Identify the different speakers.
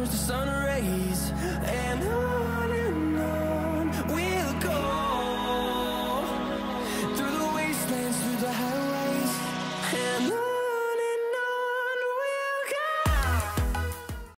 Speaker 1: The sun rays and I